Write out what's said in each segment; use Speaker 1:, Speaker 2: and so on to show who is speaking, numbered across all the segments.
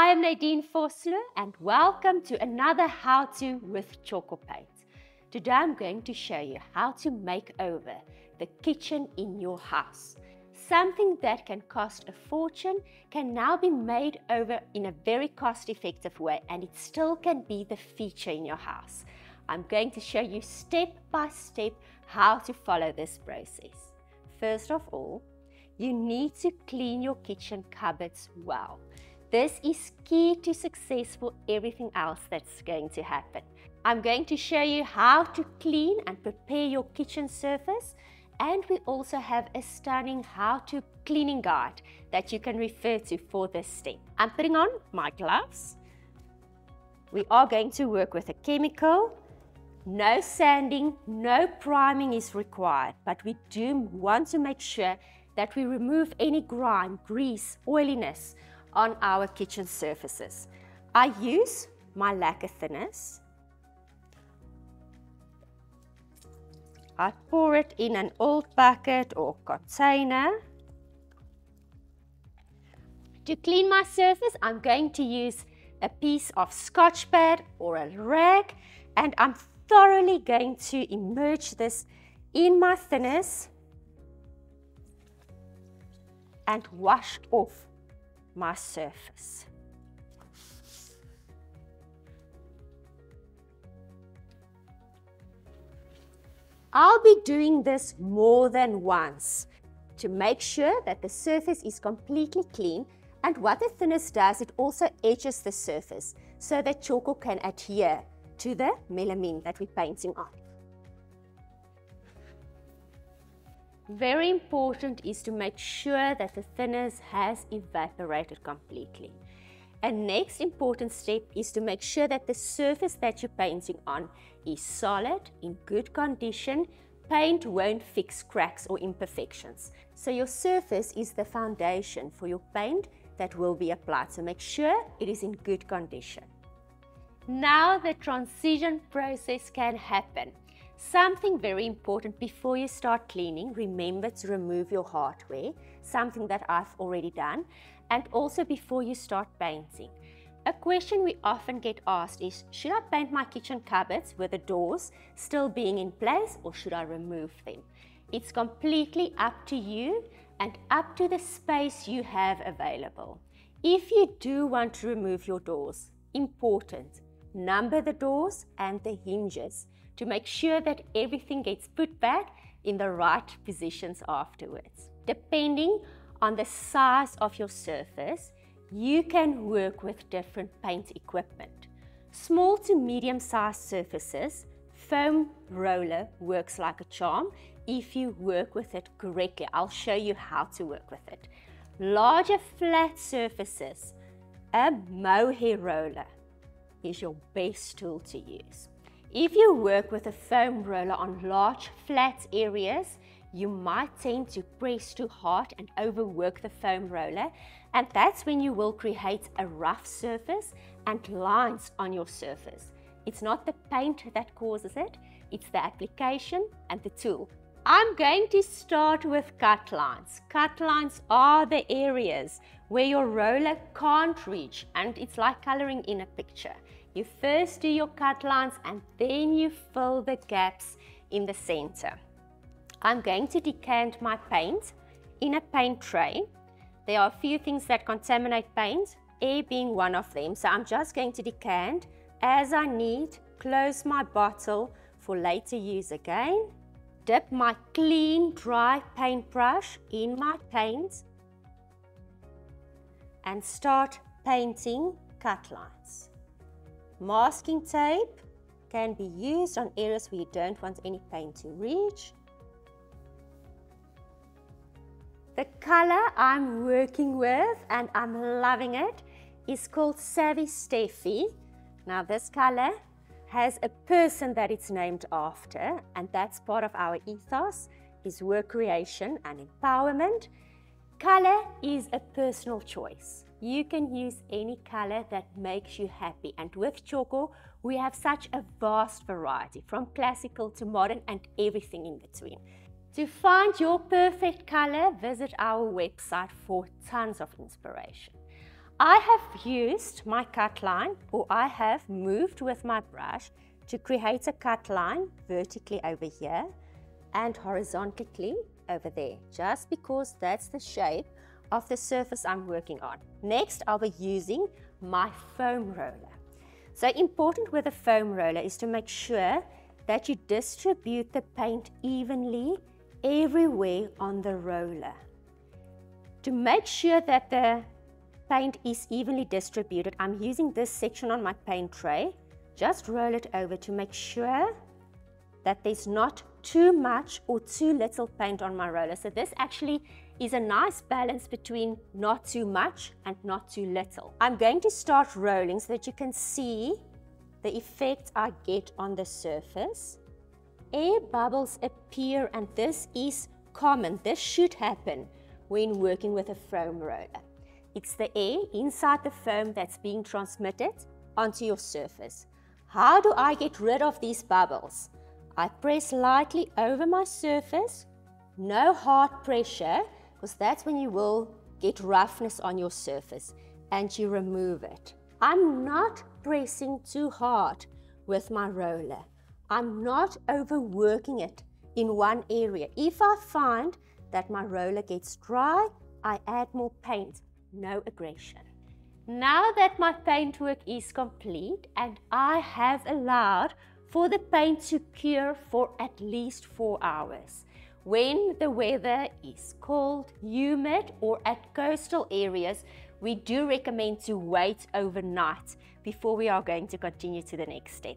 Speaker 1: am Nadine Vosloo and welcome to another how-to with Tjhoko Paint. Today I'm going to show you how to make over the kitchen in your house. Something that can cost a fortune can now be made over in a very cost-effective way and it still can be the feature in your house. I'm going to show you step by step how to follow this process. First of all, you need to clean your kitchen cupboards well. This is key to success for everything else that's going to happen. I'm going to show you how to clean and prepare your kitchen surface and we also have a stunning how to cleaning guide that you can refer to for this step. I'm putting on my gloves. We are going to work with a chemical. No sanding, no priming is required, but we do want to make sure that we remove any grime, grease, oiliness, on our kitchen surfaces. I use my lacquer thinners. I pour it in an old bucket or container. To clean my surface, I'm going to use a piece of scotch pad or a rag and I'm thoroughly going to immerse this in my thinners and wash off my surface. I'll be doing this more than once to make sure that the surface is completely clean and what the thinners does, it also edges the surface so that Tjhoko can adhere to the melamine that we're painting on. Very important is to make sure that the thinners has evaporated completely. A next important step is to make sure that the surface that you're painting on is solid, in good condition. Paint won't fix cracks or imperfections. So your surface is the foundation for your paint that will be applied. So make sure it is in good condition. Now the transition process can happen. Something very important before you start cleaning, remember to remove your hardware, something that I've already done, and also before you start painting. A question we often get asked is, should I paint my kitchen cupboards with the doors still being in place or should I remove them? It's completely up to you and up to the space you have available. If you do want to remove your doors, important, number the doors and the hinges to make sure that everything gets put back in the right positions afterwards. Depending on the size of your surface, you can work with different paint equipment. Small to medium sized surfaces, foam roller works like a charm if you work with it correctly. I'll show you how to work with it. Larger flat surfaces, a mohair roller is your best tool to use. If you work with a foam roller on large flat areas, you might tend to press too hard and overwork the foam roller and that's when you will create a rough surface and lines on your surface. It's not the paint that causes it, it's the application and the tool. I'm going to start with cut lines. Cut lines are the areas where your roller can't reach and it's like coloring in a picture. You first do your cut lines and then you fill the gaps in the center. I'm going to decant my paint in a paint tray. There are a few things that contaminate paint, air being one of them. So I'm just going to decant as I need, close my bottle for later use again. Dip my clean, dry paintbrush in my paint and start painting cut lines. Masking tape can be used on areas where you don't want any paint to reach. The color I'm working with and I'm loving it is called Savvy Steffi. Now this color has a person that it's named after and that's part of our ethos is work creation and empowerment. Color is a personal choice. You can use any color that makes you happy. And with Tjhoko, we have such a vast variety from classical to modern and everything in between. To find your perfect color, visit our website for tons of inspiration. I have used my cut line or I have moved with my brush to create a cut line vertically over here and horizontally over there, just because that's the shape of the surface I'm working on. Next, I'll be using my foam roller. So important with a foam roller is to make sure that you distribute the paint evenly everywhere on the roller. To make sure that the paint is evenly distributed, I'm using this section on my paint tray. Just roll it over to make sure that there's not too much or too little paint on my roller. So this actually is a nice balance between not too much and not too little. I'm going to start rolling so that you can see the effect I get on the surface. Air bubbles appear and this is common. This should happen when working with a foam roller. It's the air inside the foam that's being transmitted onto your surface. How do I get rid of these bubbles? I press lightly over my surface, no hard pressure, because that's when you will get roughness on your surface and you remove it. I'm not pressing too hard with my roller. I'm not overworking it in one area. If I find that my roller gets dry, I add more paint, no aggression. Now that my paintwork is complete and I have allowed for the paint to cure for at least four hours. When the weather is cold, humid or at coastal areas, we do recommend to wait overnight before we are going to continue to the next step.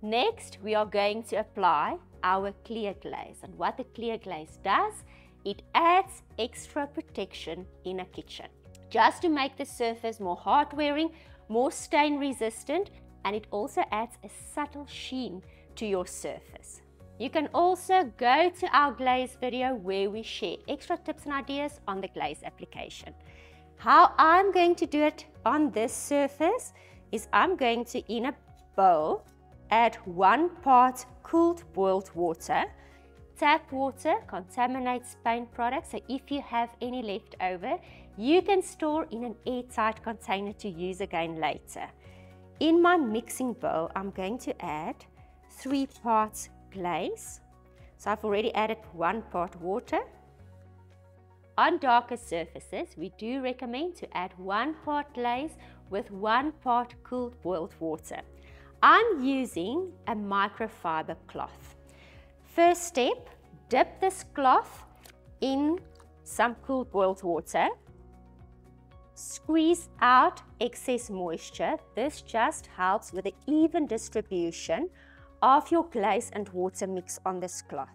Speaker 1: Next, we are going to apply our clear glaze. And what the clear glaze does, it adds extra protection in a kitchen. Just to make the surface more hard wearing, more stain resistant and it also adds a subtle sheen to your surface. You can also go to our glaze video where we share extra tips and ideas on the glaze application. How I'm going to do it on this surface is I'm going to, in a bowl, add one part cooled boiled water. Tap water contaminates paint products, so if you have any left over, you can store in an airtight container to use again later. In my mixing bowl, I'm going to add three parts glaze. So I've already added one part water. On darker surfaces, we do recommend to add one part glaze with one part cooled boiled water. I'm using a microfiber cloth. First step, dip this cloth in some cool boiled water Squeeze out excess moisture. This just helps with the even distribution of your glaze and water mix on this cloth.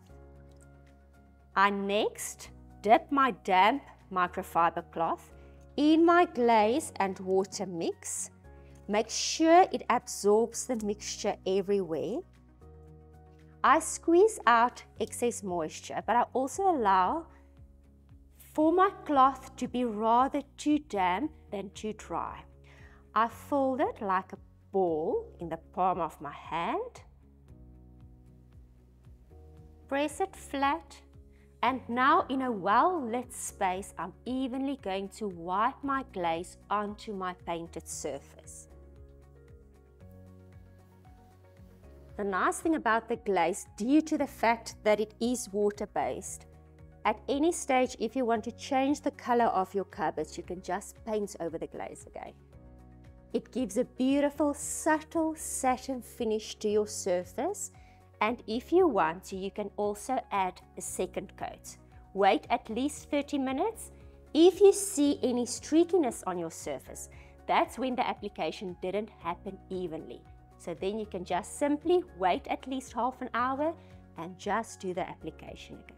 Speaker 1: I next dip my damp microfiber cloth in my glaze and water mix. Make sure it absorbs the mixture everywhere. I squeeze out excess moisture, but I also allow for my cloth to be rather too damp than too dry. I fold it like a ball in the palm of my hand. Press it flat and now in a well-lit space, I'm evenly going to wipe my glaze onto my painted surface. The nice thing about the glaze, due to the fact that it is water-based, at any stage, if you want to change the color of your cupboards, you can just paint over the glaze again. It gives a beautiful, subtle satin finish to your surface. And if you want to, you can also add a second coat. Wait at least 30 minutes. If you see any streakiness on your surface, that's when the application didn't happen evenly. So then you can just simply wait at least half an hour and just do the application again.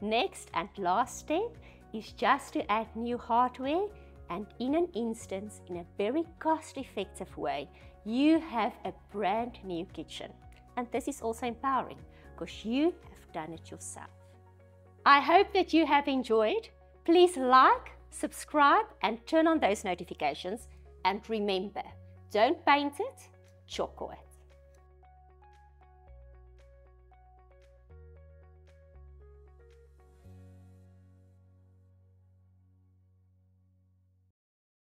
Speaker 1: Next and last step is just to add new hardware and in an instance, in a very cost-effective way, you have a brand new kitchen. And this is also empowering because you have done it yourself. I hope that you have enjoyed. Please like, subscribe and turn on those notifications. And remember, don't paint it, it.